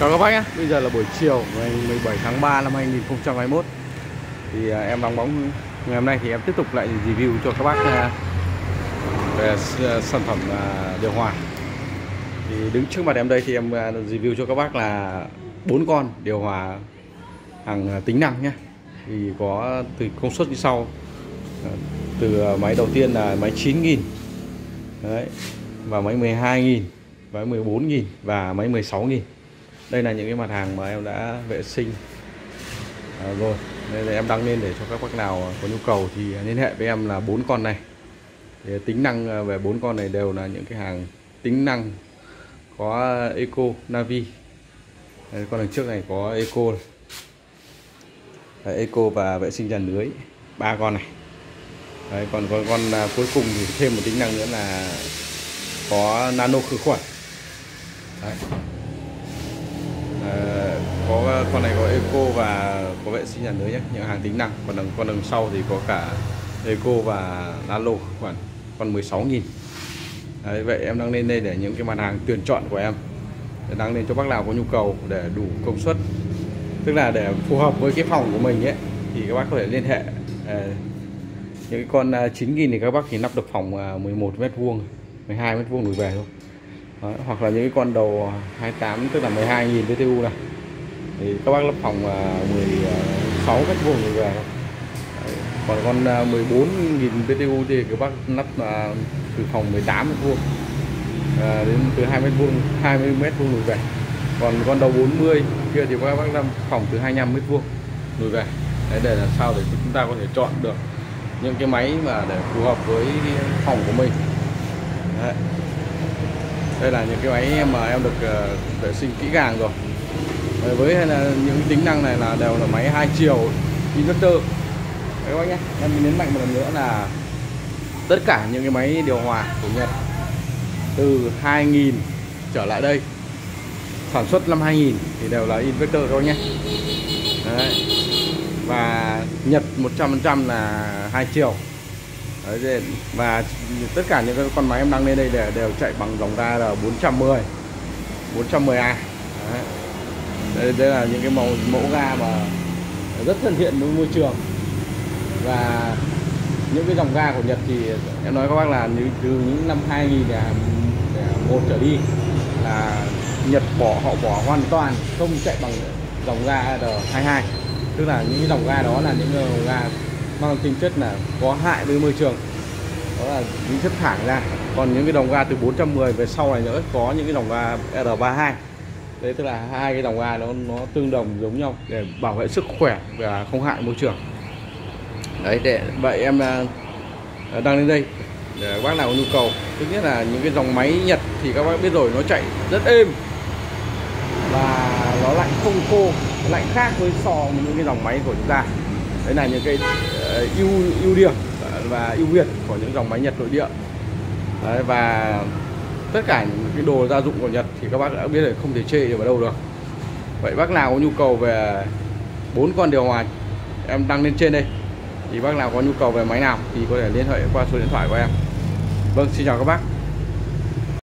Chào các bác nhé, bây giờ là buổi chiều ngày 17 tháng 3 năm 2021 Thì à, em đóng bóng ngày hôm nay thì em tiếp tục lại review cho các bác à, về à, sản phẩm điều hòa. Thì đứng trước mặt em đây thì em review cho các bác là bốn con điều hòa hàng tính năng nhé. Thì có từ công suất như sau. Từ máy đầu tiên là máy 9.000 Đấy, và máy 12.000 máy 14.000 và máy 16.000 đây là những cái mặt hàng mà em đã vệ sinh. À, rồi đây là em đăng lên để cho các bác nào có nhu cầu thì liên hệ với em là bốn con này. Thì tính năng à, về bốn con này đều là những cái hàng tính năng có eco navi. Đây, con đằng trước này có eco. Đấy, eco và vệ sinh dàn lưới ba con này. Đấy, còn con con cuối cùng thì thêm một tính năng nữa là có nano khử khuẩn. Đấy. Ờ, có con này có eco và có vệ sinh nhà lưới nhé những hàng tính năng. Còn đằng con đằng sau thì có cả eco và nano khoảng còn con 16.000 Đấy, vậy em đang lên đây để những cái mặt hàng tuyển chọn của em. Để đăng lên cho bác nào có nhu cầu để đủ công suất. Tức là để phù hợp với cái phòng của mình ấy thì các bác có thể liên hệ. Ờ, những cái con à, 9.000 thì các bác chỉ lắp được phòng à, 11 mét vuông 12 mét vuông đổ về thôi. Đấy, hoặc là những cái con đầu 28 tức là 12.000 BTU này. Thì các bác lắp phòng 16 mét vuông đổ về. Đấy, còn con à, 14.000 BTU thì các bác lắp à, từ phòng 18 mét vuông à, đến từ 2 mét vuông 20 mét vuông đổ về. Còn con đầu 40 kia thì các bác lắp phòng từ 25 mét vuông đổ về. Đấy, để làm sao để chúng ta có thể chọn được những cái máy mà để phù hợp với phòng của mình. Đấy đây là những cái máy mà em được ờ, vệ sinh kỹ càng rồi. Với hay là những tính năng này là đều là máy hai chiều inverter. Đấy, các bác nhé. Em nhấn mạnh một lần nữa là tất cả những cái máy điều hòa của Nhật từ 2000 trở lại đây, sản xuất năm 2000 thì đều là inverter thôi nhé. Đấy. và Nhật 100% là hai chiều. Đấy, và tất cả những cái con máy em đăng lên đây đều, đều chạy bằng dòng ga là 410 410A Đấy. Đây, đây là những cái mẫu mẫu ga mà rất thân thiện với môi trường. Và những cái dòng ga của Nhật thì em nói các bác là như từ những năm 2001 trở đi là Nhật bỏ họ bỏ hoàn toàn không chạy bằng dòng ga R22 tức là những cái dòng ga đó là những dòng ga mang tính chất là có hại với môi trường. Đó là những chất thải ra. Còn những cái đồng ga từ 410 về sau này nữa, có những cái đồng ga R32 đấy, tức là hai cái đồng ga nó nó tương đồng giống nhau để bảo vệ sức khỏe và không hại môi trường. Đấy, để vậy em à, à, đang lên đây để các bác nào có nhu cầu. Thứ nhất là những cái dòng máy Nhật thì các bác biết rồi, nó chạy rất êm. Và nó lạnh không khô lạnh khác với so với những cái dòng máy của chúng ta đấy là những cái ờ, ưu ưu điểm ờ, và ưu việt của những dòng máy Nhật nội địa. Đấy, và tất cả những cái đồ gia dụng của Nhật thì các bác đã biết là không thể chê được ở đâu được. Vậy bác nào có nhu cầu về bốn con điều hòa em đăng lên trên đây thì bác nào có nhu cầu về máy nào thì có thể liên hệ qua số điện thoại của em. Vâng xin chào các bác.